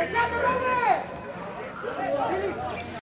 Thank you.